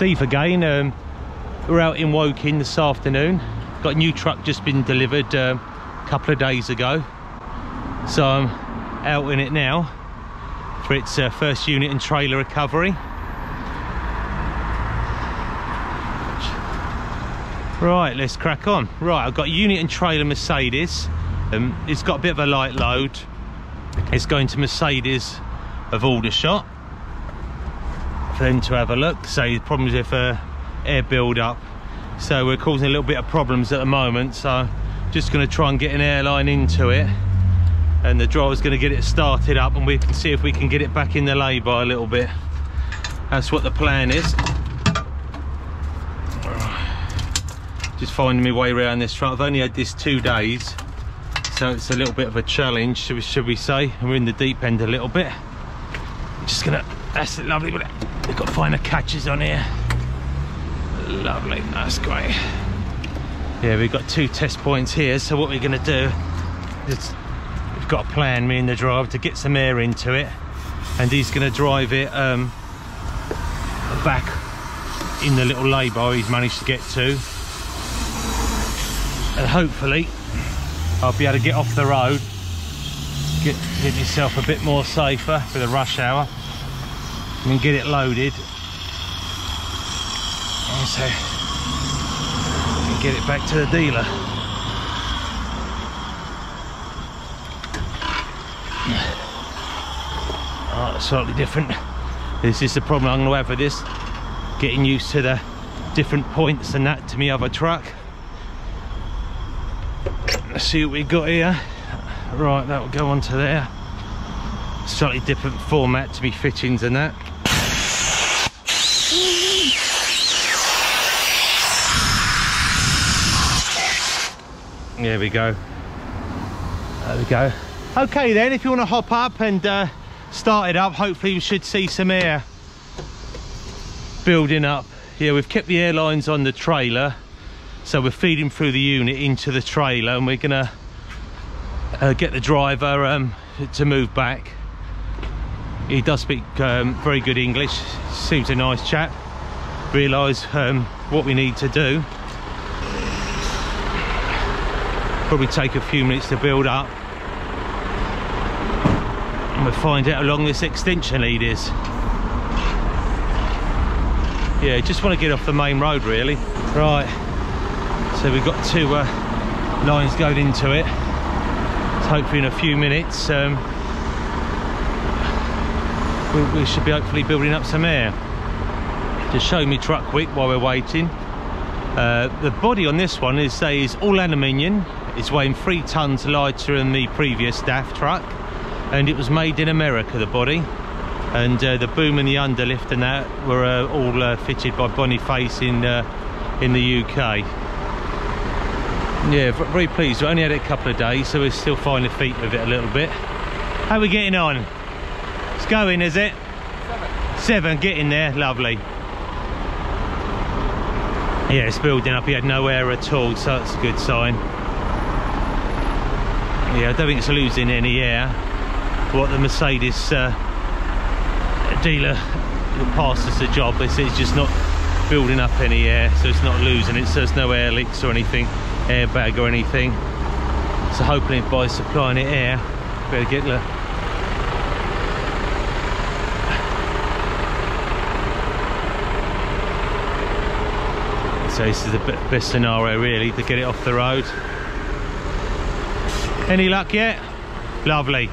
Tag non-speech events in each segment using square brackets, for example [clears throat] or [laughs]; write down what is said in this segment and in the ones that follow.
Steve again. Um, we're out in Woking this afternoon. Got a new truck just been delivered uh, a couple of days ago. So I'm out in it now for its uh, first unit and trailer recovery. Right, let's crack on. Right, I've got unit and trailer Mercedes. Um, it's got a bit of a light load. It's going to Mercedes of Aldershot for them to have a look. So the problem problems with uh, air build up. So we're causing a little bit of problems at the moment. So just going to try and get an airline into it. And the driver's going to get it started up and we can see if we can get it back in the lay-by a little bit. That's what the plan is. just finding my way around this truck. I've only had this two days, so it's a little bit of a challenge, should we, should we say. We're in the deep end a little bit. Just gonna, that's lovely, but they've got finer catches on here. Lovely, that's great. Yeah, we've got two test points here, so what we're gonna do is, we've got a plan, me and the driver, to get some air into it, and he's gonna drive it um, back in the little lay-by he's managed to get to and hopefully I'll be able to get off the road get, get myself a bit more safer for the rush hour and get it loaded. And so and get it back to the dealer. Oh, slightly different. This is the problem I'm going to have with this. Getting used to the different points and that to me other truck. Let's see what we got here. Right that will go onto there. Slightly different format to be fittings and that there we go. There we go. Okay then if you want to hop up and uh, start it up hopefully we should see some air building up. Yeah we've kept the airlines on the trailer so we're feeding through the unit into the trailer and we're gonna uh, get the driver um, to move back. He does speak um, very good english seems a nice chap. Realize um, what we need to do probably take a few minutes to build up. And we'll find out how long this extension lead is. Yeah just want to get off the main road really. Right. So we've got two uh, lines going into it. So hopefully in a few minutes um, we, we, should be hopefully building up some air. Just show me truck quick while we're waiting. Uh, the body on this one is, is all aluminium it's weighing three tons lighter than the previous DAF truck and it was made in America the body. And uh, the boom and the underlift and that were uh, all uh, fitted by Boniface in uh, in the UK yeah very pleased. We only had it a couple of days so we're still finding the feet with it a little bit. How are we getting on? It's going is it? Seven, seven getting there. Lovely. Yeah it's building up. He had no air at all so that's a good sign yeah i don't think it's losing any air. What the mercedes uh, dealer passed us a job it's, it's just not building up any air so it's not losing. It so there's no air leaks or anything airbag or anything. So hopefully by supplying it air. Better get the so this is the best scenario really to get it off the road any luck yet lovely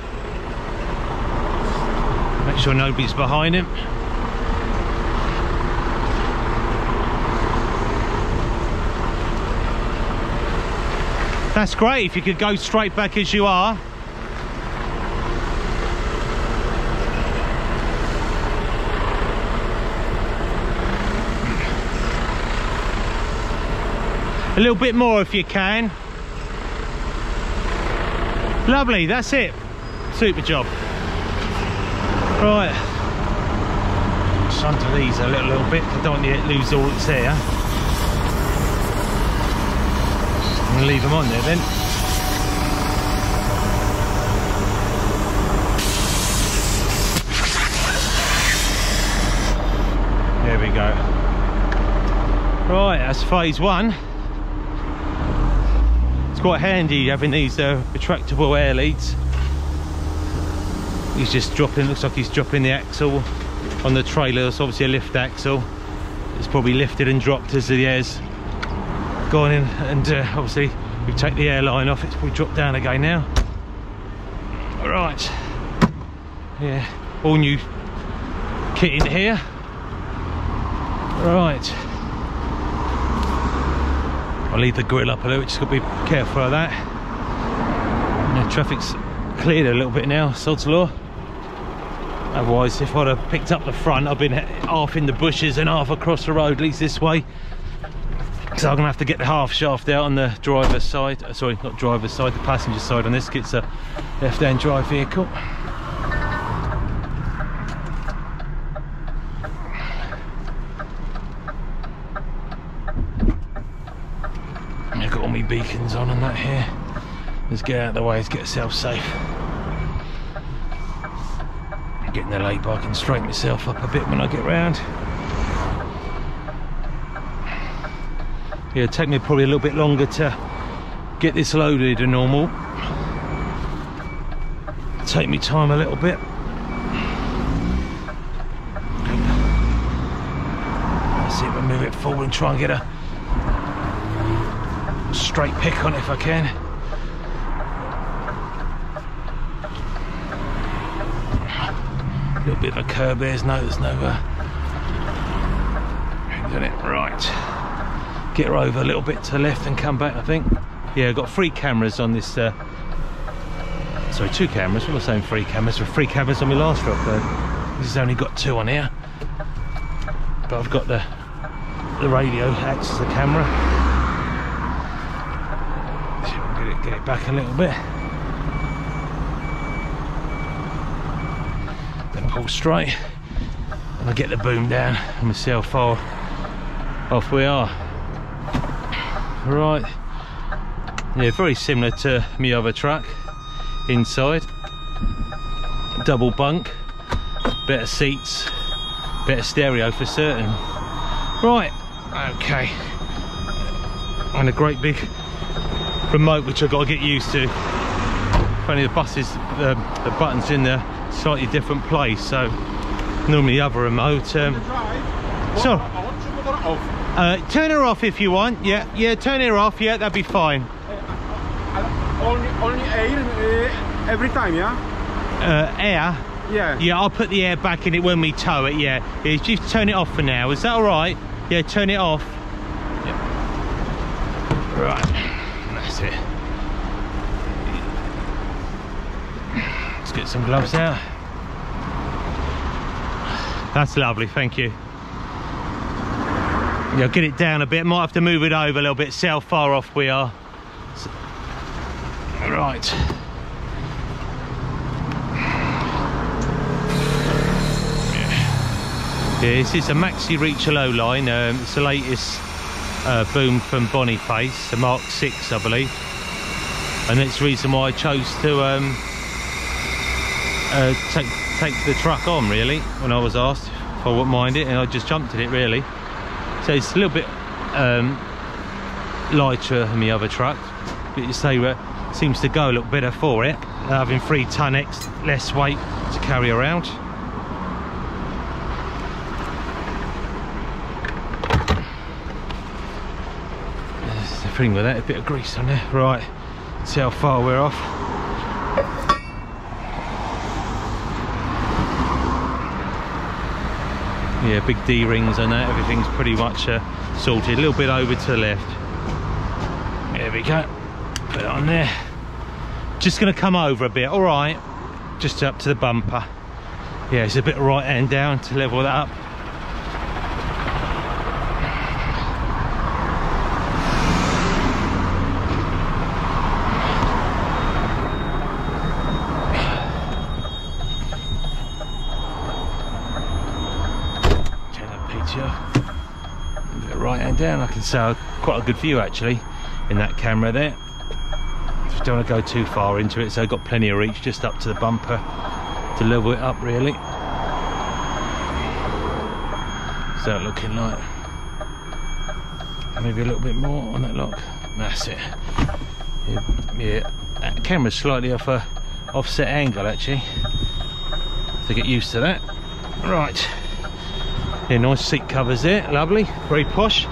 make sure nobody's behind him That's great if you could go straight back as you are. A little bit more if you can. Lovely, that's it. Super job. Right. Just under these a little, little bit. I don't want to lose all that's there going to leave them on there then. There we go. Right, that's phase one. Quite handy having these uh, retractable air leads. He's just dropping, looks like he's dropping the axle on the trailer. It's obviously a lift axle. It's probably lifted and dropped as the air's gone in and uh, obviously we take the airline off, it's probably dropped down again now. All right. yeah, all new kit in here. Right. I'll leave the grill up a little, just got to be careful of that. the traffic's cleared a little bit now, sod's law. Otherwise, if I'd have picked up the front, I've been half in the bushes and half across the road, least this way. So I'm gonna have to get the half shaft out on the driver's side. Uh, sorry, not driver's side, the passenger side on this. It's a left-hand drive vehicle. I've got all my beacons on and that here. Let's get out of the way, let's get ourselves safe. Getting the late bar, I can straighten myself up a bit when I get round. Yeah, take me probably a little bit longer to get this loaded than normal. Take me time a little bit. Let's see if I move it forward and try and get a straight pick on it if I can. A little bit of a curb there's no, there's no, uh, got it, right. Get her over a little bit to the left and come back, I think. Yeah, I've got three cameras on this, uh, sorry, two cameras, what am I saying, three cameras? Three cameras on my last drop though. This has only got two on here. But I've got the, the radio acts as a camera. Get it back a little bit. Then pull straight and I get the boom down and we see how far off we are. Right. Yeah very similar to my other truck inside. Double bunk. Better seats. Better stereo for certain. Right. Okay. And a great big remote which I've got to get used to. Funny the buses, the, the buttons in there slightly different place. So normally the other remote. Um, so uh, turn her off if you want. Yeah, yeah, turn her off. Yeah, that'd be fine. Uh, only only air uh, every time, yeah. Uh, air. Yeah. Yeah, I'll put the air back in it when we tow it. Yeah, yeah just turn it off for now. Is that all right? Yeah, turn it off. Yeah. Right. That's it. Let's get some gloves out. That's lovely, thank you. Yeah, get it down a bit. Might have to move it over a little bit. See how far off we are. Right. Yeah, this is a Maxi Reach Low line. Um, it's the latest uh, boom from Boniface, the Mark 6 I believe. And that's the reason why I chose to um, uh, take, take the truck on really, when I was asked if I wouldn't mind it, and I just jumped at it really. So it's a little bit um, lighter than the other truck, but you say it seems to go a little better for it, having three ton X less weight to carry around. thing with that, a bit of grease on there. Right, see how far we're off. Yeah, big D-rings on that, everything's pretty much uh, sorted. A little bit over to the left. There we go, put it on there. Just gonna come over a bit, all right. Just up to the bumper. Yeah, it's a bit right hand down to level that up. right hand down I can see quite a good view actually in that camera there just don't want to go too far into it so I've got plenty of reach just up to the bumper to level it up really so looking like Maybe a little bit more on that lock. That's it. Yeah, yeah. That camera's slightly off a offset angle actually. To get used to that. Right. Yeah, nice seat covers there, lovely, very posh.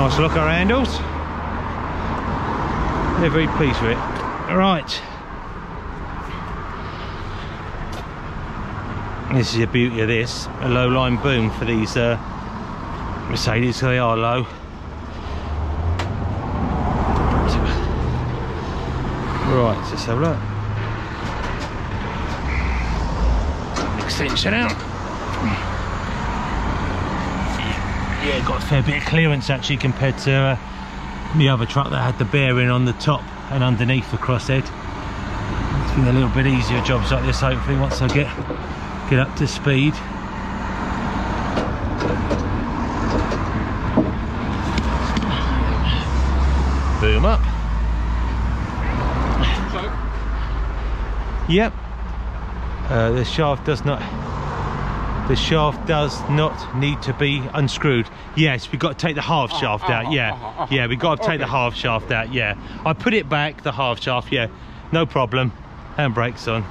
Nice locker handles. They're very pleased with it. Right. This is the beauty of this, a low line boom for these uh, Mercedes, they are low. Right, let's have a look. Extension out. Yeah, got a fair bit of clearance actually compared to uh, the other truck that had the bearing on the top and underneath the crosshead. It's been a little bit easier jobs like this hopefully once I get get up to speed. Boom up. Yep. Uh, the shaft does not the shaft does not need to be unscrewed. Yes we've got to take the half uh-huh, shaft out uh-huh, yeah. Uh-huh, yeah we've got to take the half shaft out yeah. I put it back the half shaft yeah. No problem. Handbrakes on.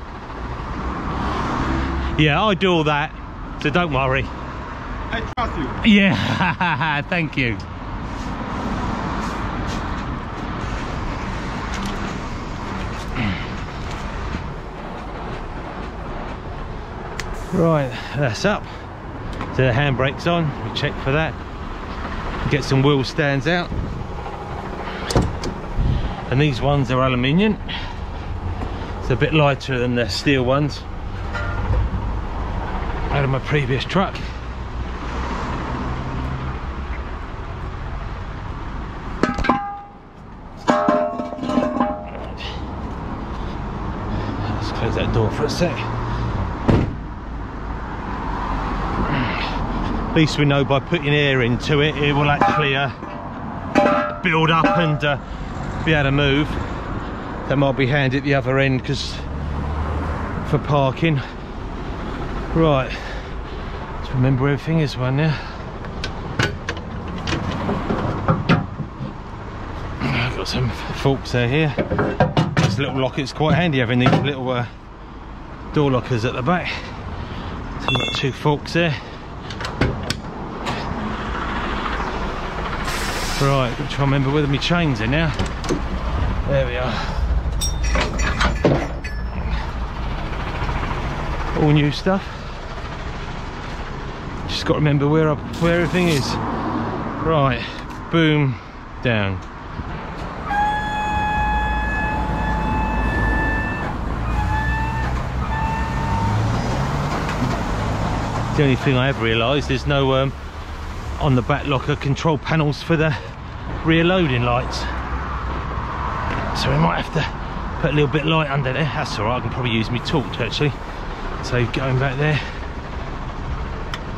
Yeah i do all that so don't worry. I trust you. yeah [laughs] thank you Right, that's up. So the handbrake's on, we check for that. Get some wheel stands out. And these ones are aluminium. It's a bit lighter than the steel ones. Out of my previous truck. Let's close that door for a sec. Least we know by putting air into it, it will actually uh, build up and uh, be able to move. That might be handy at the other end because for parking. Right, let's remember everything is one now. I've got some forks there here. This little lock, it's quite handy having these little uh, door lockers at the back. So I've got two forks there. Right, got to try and remember whether my chains are now. There we are. All new stuff. Just got to remember where I, where everything is. Right, boom, down. The only thing I have realised is no um, on the back locker control panels for the rear loading lights. So we might have to put a little bit light under there. That's all right I can probably use my torch actually. So going back there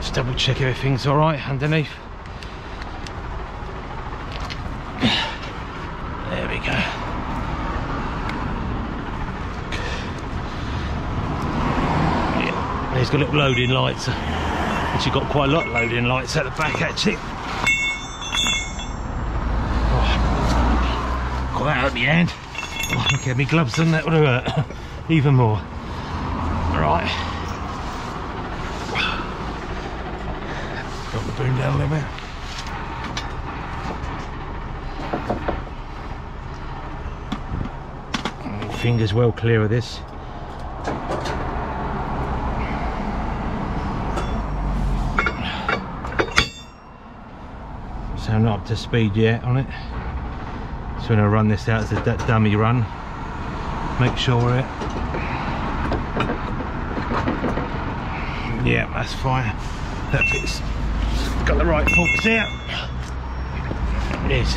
just double check everything's all right underneath. There we go. Yeah, he's got little loading lights Actually got quite a lot of loading lights at the back actually. Oh, got that out of my hand. Oh, look at me gloves on that would have hurt [laughs] even more. Right. Got the boom down a little bit. Mm, fingers well clear of this. I'm not up to speed yet on it. So when I run this out as a dummy run. Make sure it. Yeah that's fine. That fits. Got the right forks there it is.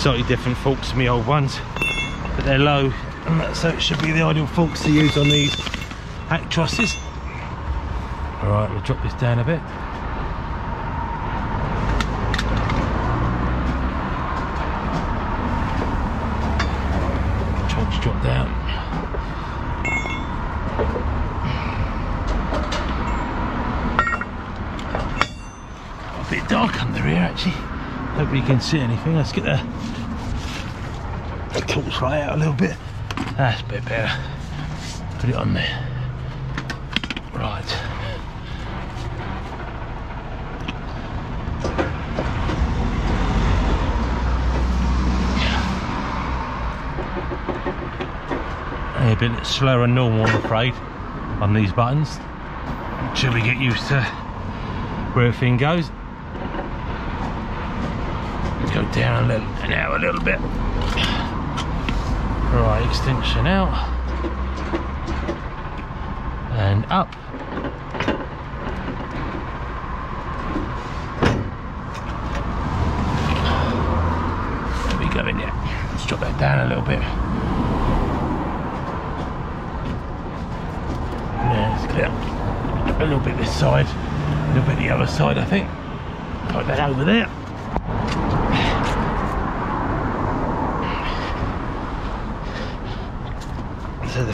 Slightly different forks to my old ones but they're low so it should be the ideal forks to use on these Actrosses all right we'll drop this down a bit drop down. a bit dark under here actually. Hopefully you can see anything. Let's get the, the torchlight out a little bit. That's a bit better. Put it on there. Right. A bit slower than normal, I'm afraid, on these buttons. Until we get used to where everything goes. Go down a little out a little bit. Right, extension out. And up. We go in there. Let's drop that down a little bit. Yeah, let's get a little bit this side, a little bit the other side, I think. Put that over there.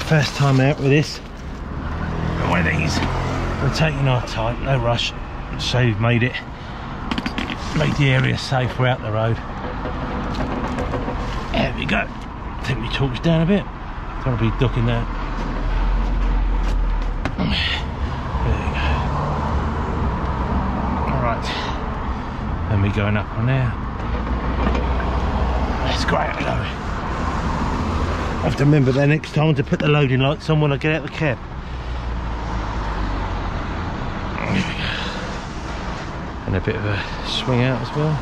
First time out with this, one of these, we're taking our time, no rush. So we've made it, made the area safe, we're out the road. There we go. Take my torch down a bit. Don't be ducking that. There you go. Alright. And we're going up on there. That's great, though. I have to remember there next time to put the loading lights on when I get out of the cab. And a bit of a swing out as well.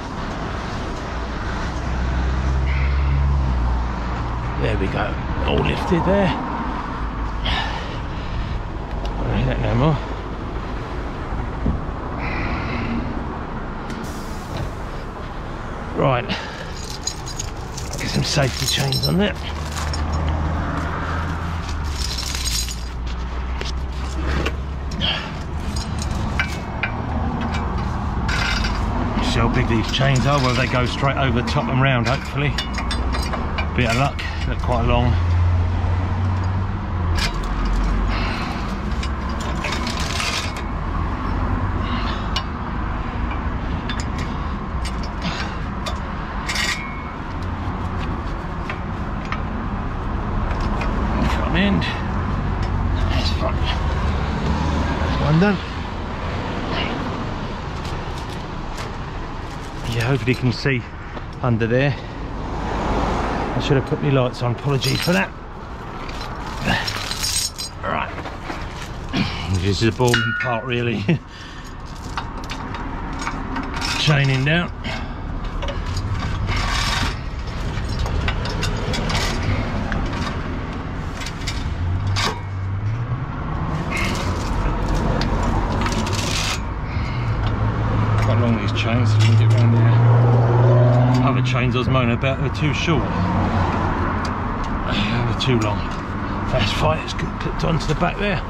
There we go, all lifted there. That no more. Right, get some safety chains on there. Big these chains are, well they go straight over top and round hopefully. Bit of luck, they're quite long. Front end. That's front. One done. You can see under there. I should have put my lights on, apologies for that. Right. [clears throat] This is a boring part really. [laughs] Chaining down. Quite long these chains, so we can get around there other chains I was moaning about are too short. [sighs] They're too long. That's fine, it's clipped onto the back there.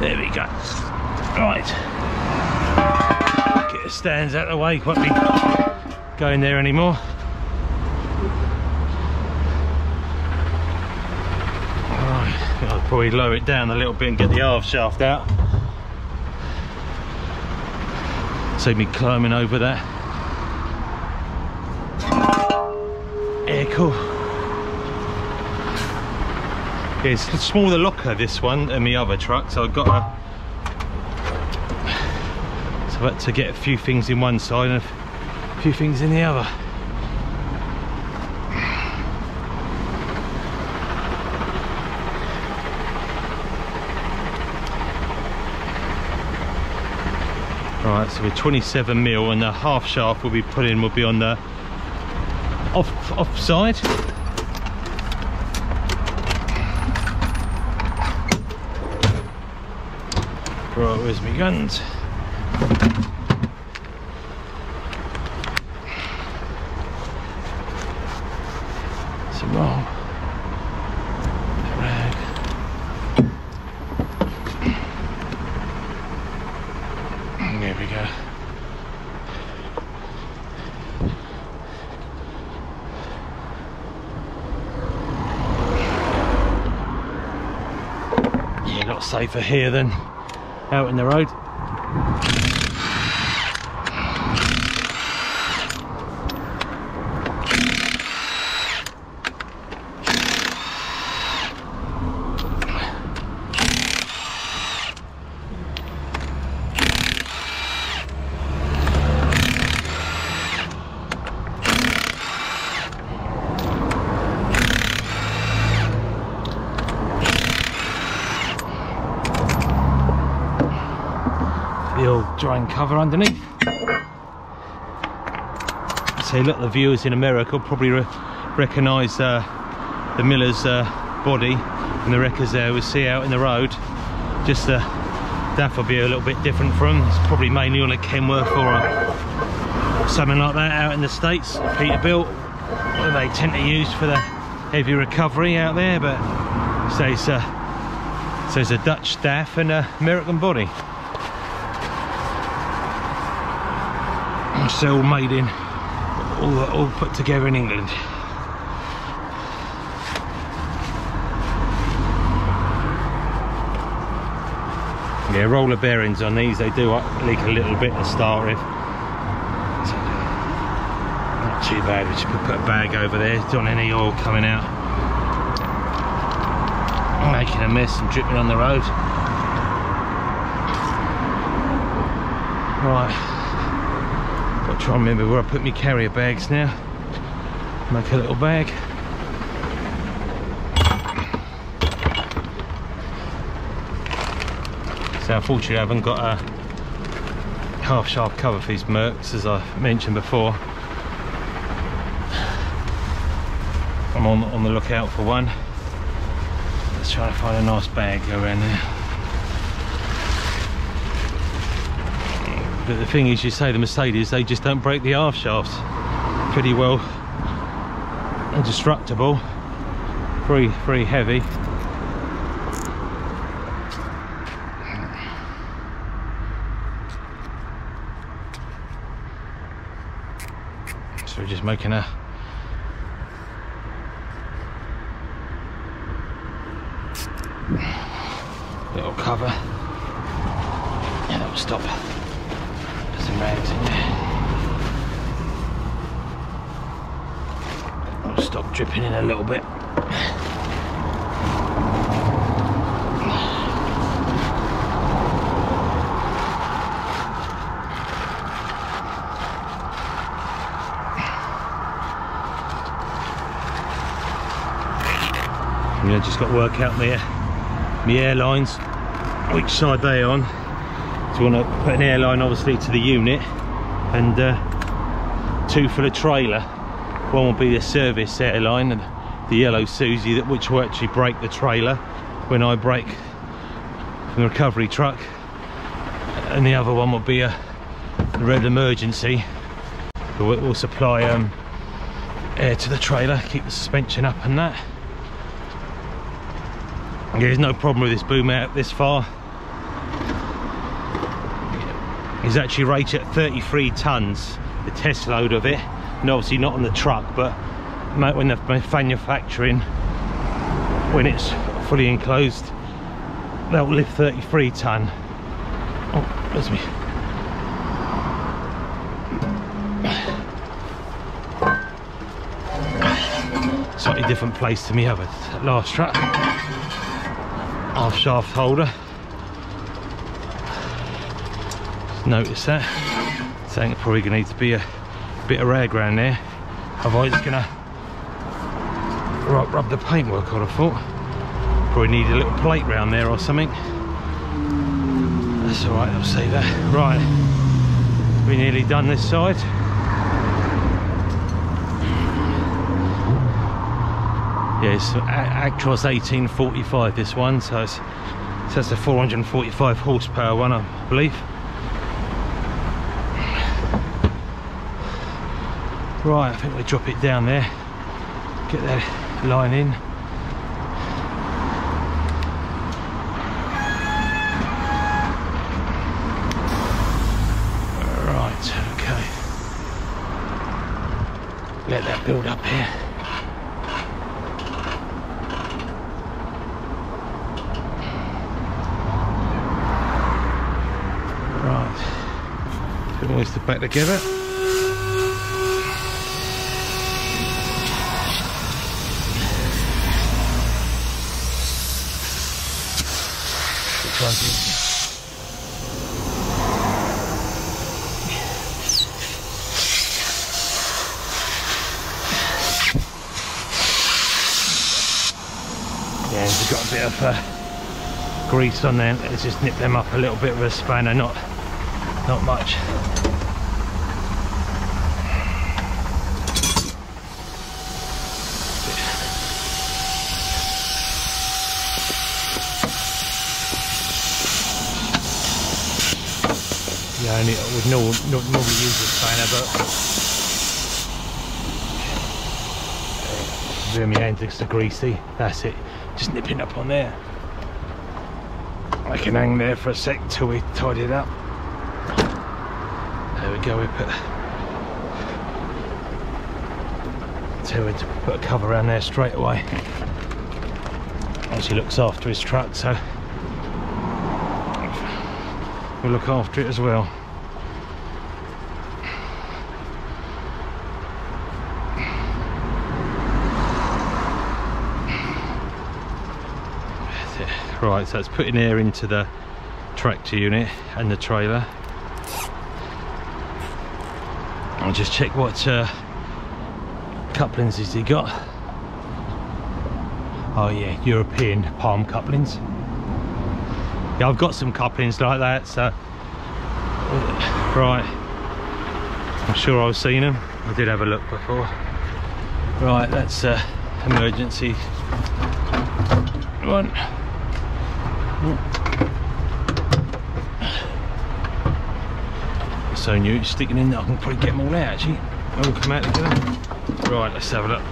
There we go. Right. Get the stands out of the way, won't be going there anymore. I'll probably lower it down a little bit and get the half shaft out. Save me climbing over that. Cool. It's a smaller locker this one than the other truck, so I've got to so I've had to get a few things in one side and a few things in the other. Right, so we're 27 mil and the half shaft we'll be putting will be on the off off side. Right, where's my guns? Some more. Rag. There we go. Yeah, a lot safer here than out in the road. Cover underneath. So look, the viewers in America probably re recognise uh, the Miller's uh, body and the wreckers there we see out in the road. Just the DAF will be a little bit different from. It's probably mainly on a Kenworth or a, something like that out in the States, Peterbilt. They tend to use for the heavy recovery out there, but so it's a, so it's a Dutch DAF and an American body. All made in, all, all put together in England. Yeah, roller bearings on these, they do leak a little bit to start with. Not too bad, we just put a bag over there, don't any oil coming out. Making a mess and dripping on the road. Right, try and remember where I put my carrier bags now. Make a little bag. So unfortunately I haven't got a half shaft cover for these Mercs as I mentioned before. I'm on, on the lookout for one. Let's try to find a nice bag around there. But the thing is, you say the Mercedes, they just don't break the half shafts. Pretty well indestructible, very, very heavy. So we're just making a little cover and will stop I'll stop dripping in a little bit. Know, just got to work out my, my airlines, which side they on. So want to put an airline obviously to the unit and uh, two for the trailer. One will be the service airline and the yellow Susie that which will actually brake the trailer when I brake from the recovery truck. And the other one will be a red emergency will, will supply um, air to the trailer, keep the suspension up and that. There's no problem with this boom out this far. It's actually rated at 33 tons, the test load of it. And obviously not on the truck, but when they're manufacturing, when it's fully enclosed, they'll lift 33 ton. Oh, there's me. Slightly different place to me other last truck half shaft holder Notice that. Saying it's probably gonna need to be a bit of rag around there. Otherwise it's gonna rub, rub the paintwork I'd have thought. Probably need a little plate round there or something. That's all right I'll save that. Right. We nearly done this side. Yeah it's Actros 1845 this one. So it's so that's a 445 horsepower one I believe right I think we drop it down there. Get that line in. Right okay. Let that build up here. Always the back together. Yeah, we've got a bit of uh, grease on there. Let's just nip them up a little bit with a spanner, not Not much. Yeah, only would no, no, normally use a spanner, but Really, my hands so greasy. That's it. Just nipping up on there. I can hang there for a sec till we tidy it up. There we go. We put. Tell him to put a cover around there straight away. Actually looks after his truck, so we'll look after it as well. That's it. So it's putting air into the tractor unit and the trailer. I'll just check what uh, couplings has he got. Oh yeah, European palm couplings. Yeah, I've got some couplings like that, so right. I'm sure I've seen them. I did have a look before. Right, that's uh, emergency one. So new, it's sticking in. I can probably get them all out actually. They all come out together. Right, let's have a look.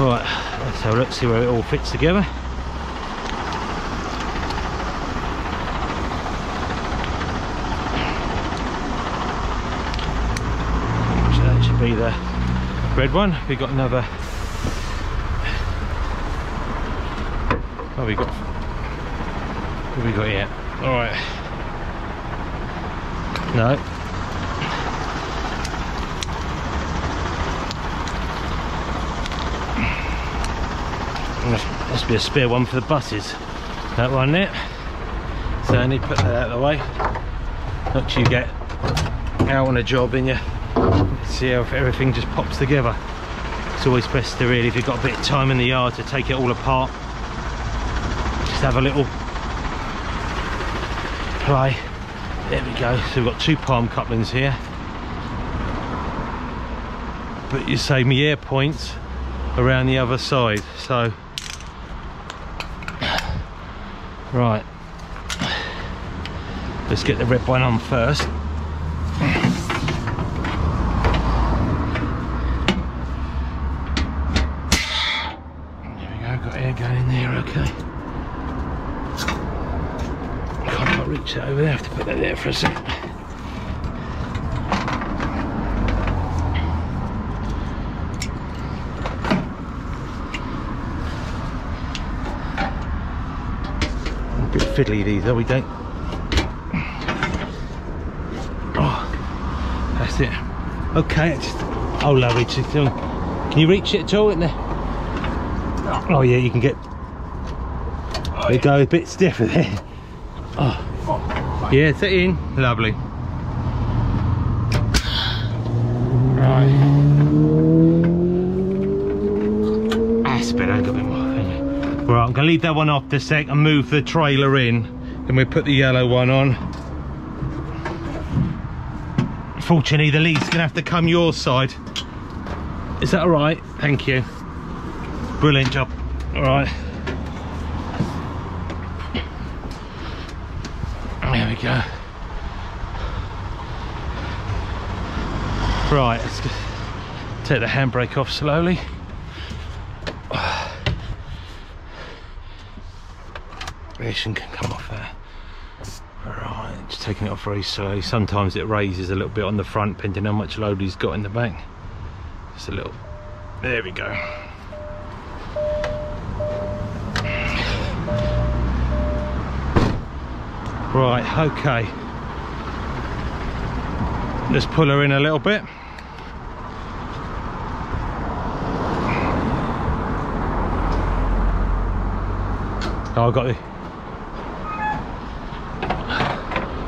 Right, let's have a look, see where it all fits together. So that should be the red one. We've got another. Oh, we got. What have we got here? All right. No. Must be a spare one for the buses. That one there. So I need to put that out of the way. Not you get out on a job and you see how everything just pops together. It's always best to really, if you've got a bit of time in the yard to take it all apart, just have a little play. There we go. So we've got two palm couplings here. But you save me air points around the other side. So right. Let's get the red one on first. There we go, got air going in there, okay. That over there, have to put that there for a sec. A bit fiddly these are we don't Oh that's it. Okay, it's just oh lovely just, can you reach it at all in there? Oh, oh yeah you can get oh, they go a bit stiffer [laughs] there. Oh. Yeah, set in. Lovely. Right. That's better, a bit more. Right, I'm gonna leave that one off the sec and move the trailer in. Then we put the yellow one on. Fortunately, the lead's gonna have to come your side. Is that all right? Thank you. Brilliant job. All right. There we go. Right, let's take the handbrake off slowly. Ignition can come off there. Right, just taking it off very slowly. Sometimes it raises a little bit on the front, depending on how much load he's got in the back. Just a little. There we go. Right, okay. Let's pull her in a little bit. Oh, I've got the...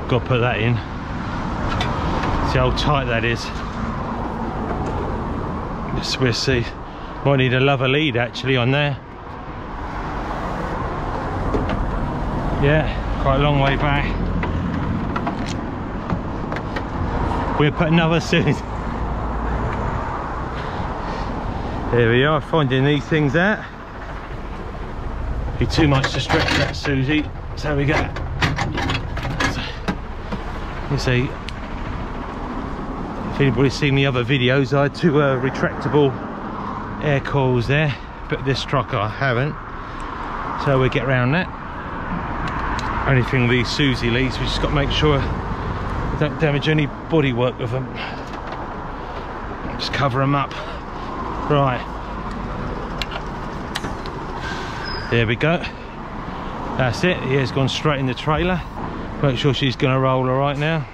Got to put that in. See how tight that is. Yes, we'll see. Might need a lover lead actually on there. Yeah, quite a long way back. We'll put another soon. There we are, finding these things out. Be too much to stretch that, Susie. So we go. You see, if anybody's seen the other videos, I had two uh, retractable air coils there, but this truck I haven't. So we'll get around that. Only thing these Susie leads, we just got to make sure we don't damage any bodywork with them. Just cover them up. Right. There we go. That's it. Here's gone straight in the trailer. Make sure she's going to roll all right now.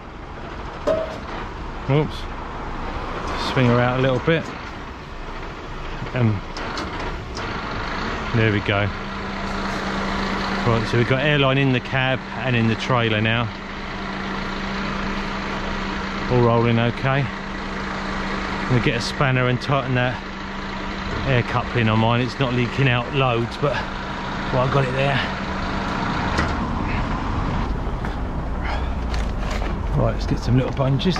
Oops. Swing her out a little bit. And there we go. Right, so we've got airline in the cab and in the trailer now. All rolling okay. I'm gonna get a spanner and tighten that air coupling on mine. It's not leaking out loads, but well, I got it there. Right, let's get some little bunches.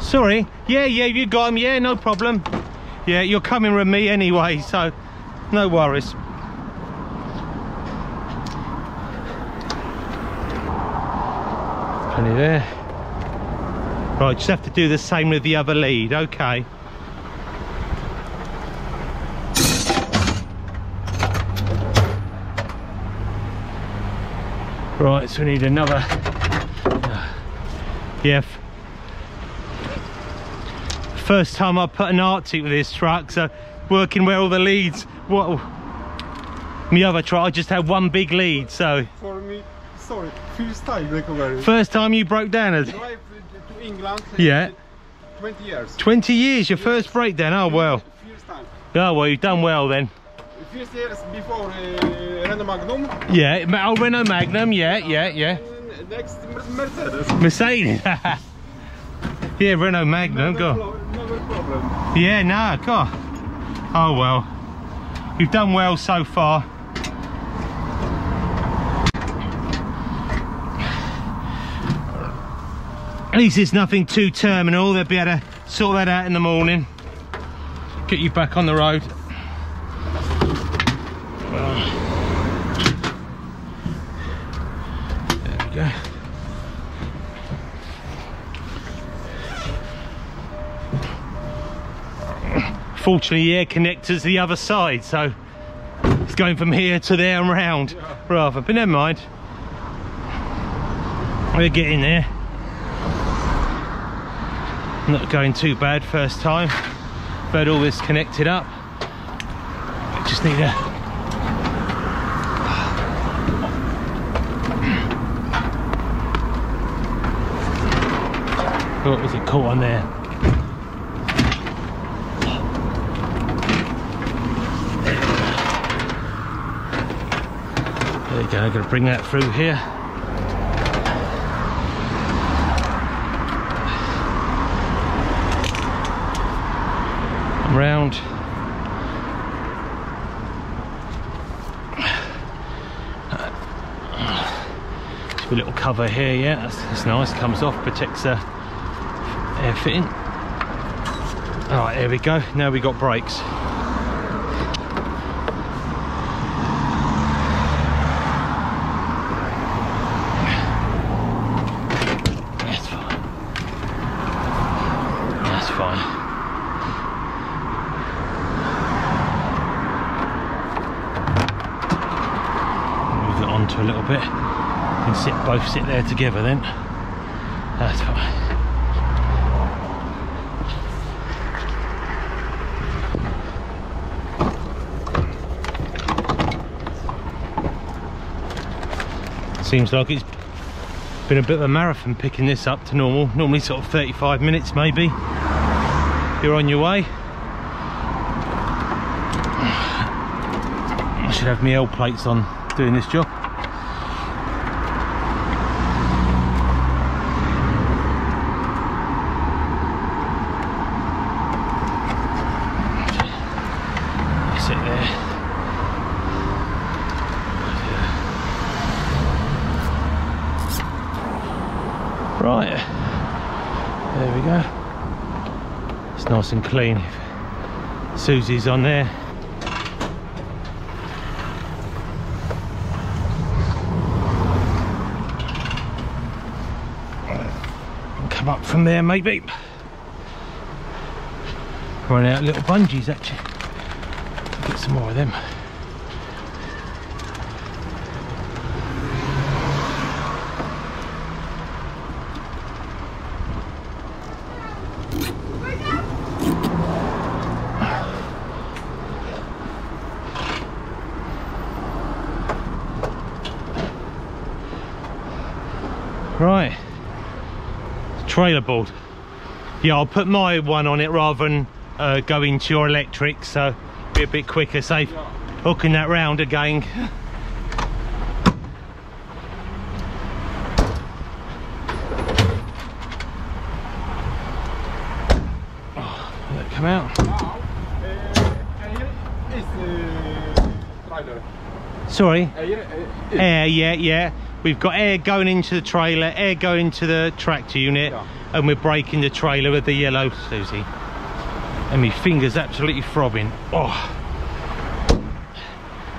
Sorry. Yeah, yeah, you got them. Yeah, no problem. Yeah, you're coming with me anyway, so no worries. Plenty there. Right, just have to do the same with the other lead, okay. So we need another. Yeah. First time I put an artic with this truck, so working where all the leads. What? My other truck, I just had one big lead, so. For me, sorry, first time recovery. First time you broke down, is Drive to England. uh, Yeah. 20 years. 20 years, your first breakdown. Oh well. First time. Oh well, you've done well then. First years before uh, Renault Magnum. Yeah, oh Renault Magnum. Yeah, yeah, yeah. And next Mercedes. Mercedes. [laughs] yeah, Renault Magnum. Never, Go. never problem. Yeah, no, God. Oh well. You've done well so far. At least it's nothing too terminal. They'll be able to sort that out in the morning. Get you back on the road. There we go. Fortunately, the air connector's the other side, so it's going from here to there and round rather. But never mind. We're getting there. Not going too bad first time. But all this connected up. Just need a What was it caught on there? There you go, I'm going to bring that through here. Round. A little cover here, yeah, that's, that's nice, comes off, protects the air fitting. Alright, there we go, now we got brakes. That's fine. That's fine. Move it onto a little bit. And sit both sit there together then. That's fine. Seems like it's been a bit of a marathon picking this up to normal. Normally sort of 35 minutes maybe. You're on your way. [sighs] I should have my L plates on doing this job. Sit there. Right, there we go. It's nice and clean. Susie's on there. Come up from there maybe. Run out little bungees actually. Get some more of them. Right, trailer board. Yeah, I'll put my one on it rather than uh, go into your electric, so be a bit quicker. Save hooking that round again. Oh, let it come out. Now, uh, here is uh, trailer. Sorry, Here uh, air, yeah, yeah. We've got air going into the trailer, air going to the tractor unit, Yeah. and we're braking the trailer with the yellow Susie. And my fingers absolutely throbbing. Oh,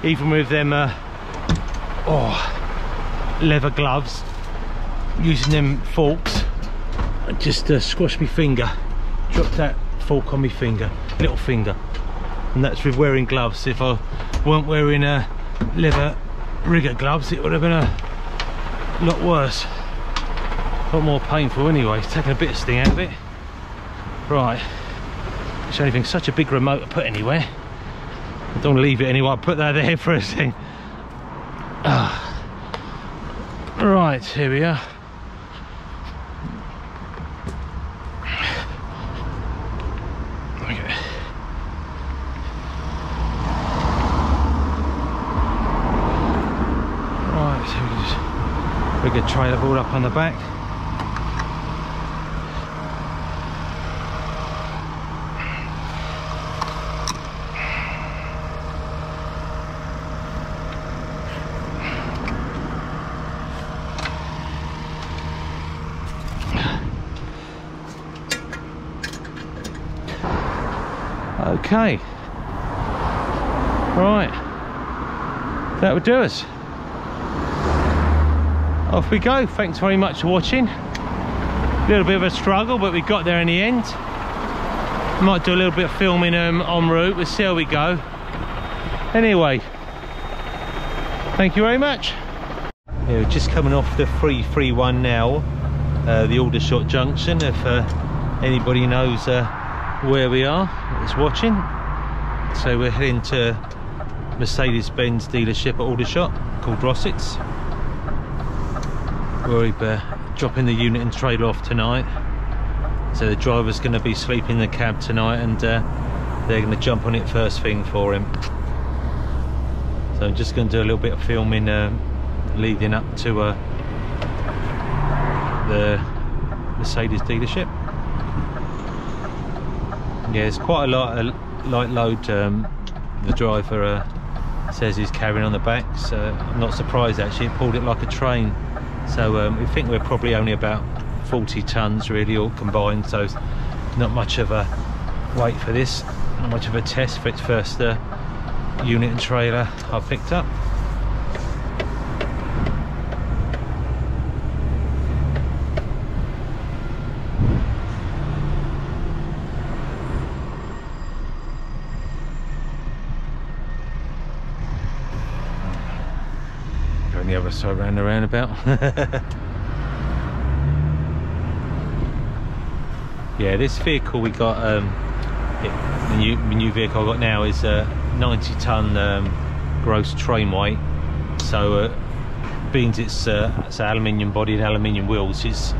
even with them, uh, oh, leather gloves, using them forks, I just uh, squashed my finger. Dropped that fork on my finger, little finger, and that's with wearing gloves. If I weren't wearing uh, leather rigger gloves, it would have been a lot worse. A lot more painful anyway. It's taking a bit of sting out of it. Right. It's only been such a big remote to put anywhere. I don't leave it anywhere. I'll put that there [laughs] for a thing. Ah. Right, here we are. Okay. Right, so we can a trailer board up on the back. Okay. Right. That would do us. Off we go. Thanks very much for watching. A little bit of a struggle, but we got there in the end. Might do a little bit of filming um, en route. We'll see how we go. Anyway, thank you very much. Yeah, we're just coming off the 331 now, uh, the Aldershot Junction. If uh, anybody knows uh, where we are, is watching. So we're heading to Mercedes-Benz dealership at Aldershot called Rossetts. We're uh, dropping the unit and trailer off tonight. So the driver's going to be sleeping in the cab tonight and uh, they're going to jump on it first thing for him. So I'm just going to do a little bit of filming um, leading up to uh, the Mercedes dealership. Yeah, it's quite a a light load um, the driver uh, says he's carrying on the back, so I'm not surprised actually, it pulled it like a train. So um, we think we're probably only about 40 tons really all combined, so not much of a weight for this, not much of a test for its first uh, unit and trailer I've picked up. The other side round the roundabout. [laughs] yeah, this vehicle we got, um, it, the, new, the new vehicle I got now is a 90 ton um, gross train weight. So, uh, being it's, uh, it's aluminium body and aluminium wheels, it's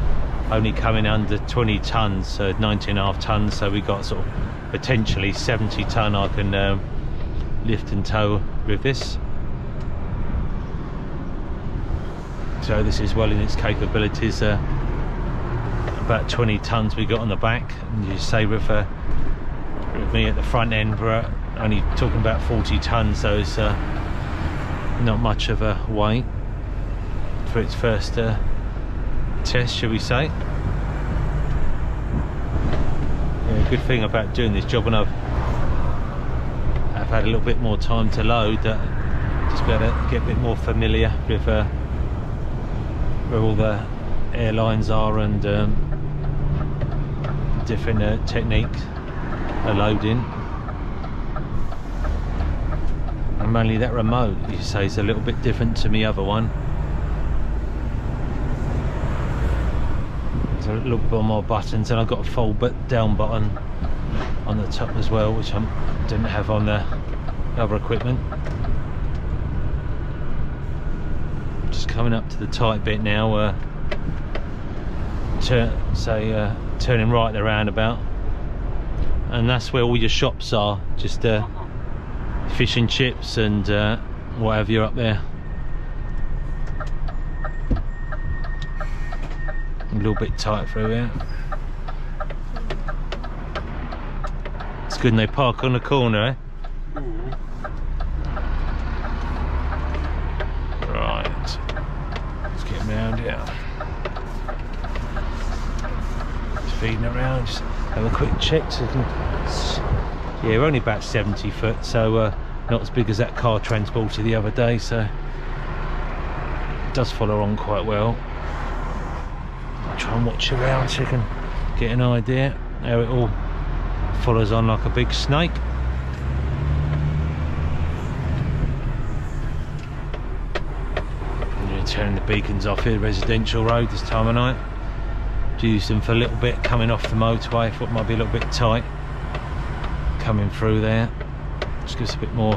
only coming under 20 tons, so 19 and a half tons. So we got sort of potentially 70 ton I can um, lift and tow with this. So this is well in its capabilities uh, about 20 tons we got on the back and you say with, uh, with me at the front end we're only talking about 40 tons so it's uh, not much of a weight for its first uh, test, shall we say. Yeah, good thing about doing this job and I've I've had a little bit more time to load that just to get a bit more familiar with uh, where all the airlines are and um, different uh, techniques of loading. And mainly that remote, you say, is a little bit different to the other one. So look on more buttons and I've got a fold but down button on the top as well, which I didn't have on the other equipment. Just coming up to the tight bit now, uh, turn, say uh, turning right the roundabout, and that's where all your shops are. Just uh, fish and chips and uh, whatever you're up there. A little bit tight through here. It's good when they park on the corner, eh? Right. Let's here. Just feeding around, just have a quick check so. Yeah, we're only about 70 foot, so uh, not as big as that car transporter the other day, so it does follow on quite well. I'll Try and watch around so you can get an idea how it all follows on like a big snake. And beacons off here, residential road this time of night. Use them for a little bit coming off the motorway, thought might be a little bit tight coming through there. Just gives a bit more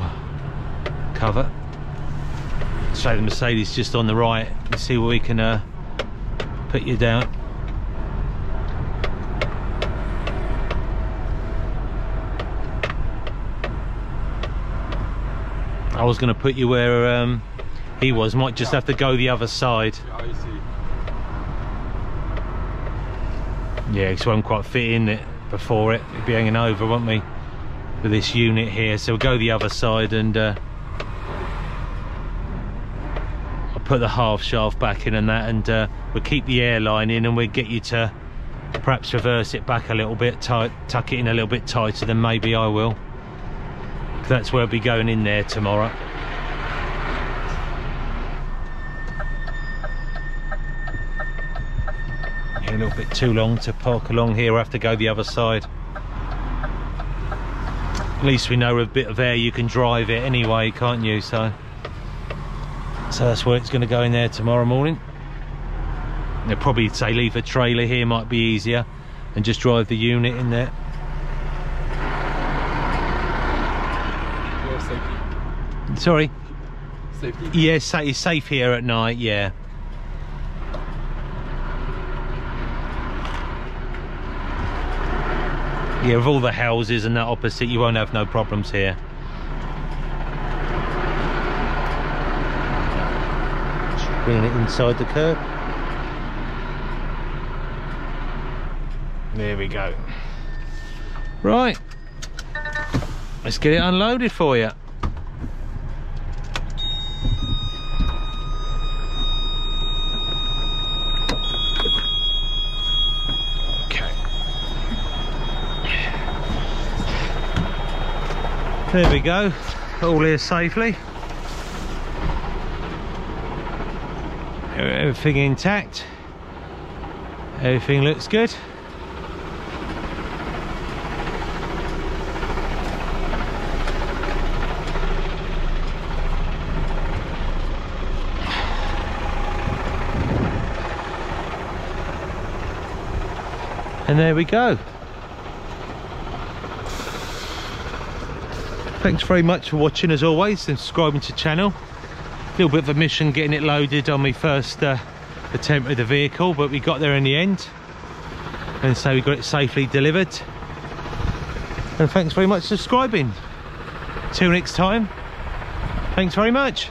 cover. So the Mercedes just on the right. See where we can uh, put you down. I was going to put you where um, he was. Might just have to go the other side. Yeah, I see. Yeah, because won't quite fit in it before it. It'd be hanging over, won't we? With this unit here. So we'll go the other side and uh, I'll put the half shaft back in and that and uh, we'll keep the airline in and we'll get you to perhaps reverse it back a little bit, tight, tuck it in a little bit tighter than maybe I will That's where I'll be going in there tomorrow. A little bit too long to park along here. We'll have to go the other side. At least we know with a bit of air you can drive it anyway, can't you? So, so that's where it's going to go in there tomorrow morning. They'll probably say leave a trailer here might be easier and just drive the unit in there. Sorry. Safety. Yes, yeah, it's safe here at night, yeah. Yeah, with all the houses and that opposite, you won't have no problems here. Just bringing it inside the curb. There we go. Right. Let's get it unloaded for you. There we go. All here safely. Everything intact. Everything looks good. And there we go. Thanks very much for watching as always and subscribing to the channel. A little bit of a mission getting it loaded on my first uh, attempt with the vehicle, but we got there in the end. And so we got it safely delivered. And thanks very much for subscribing. Till next time, thanks very much.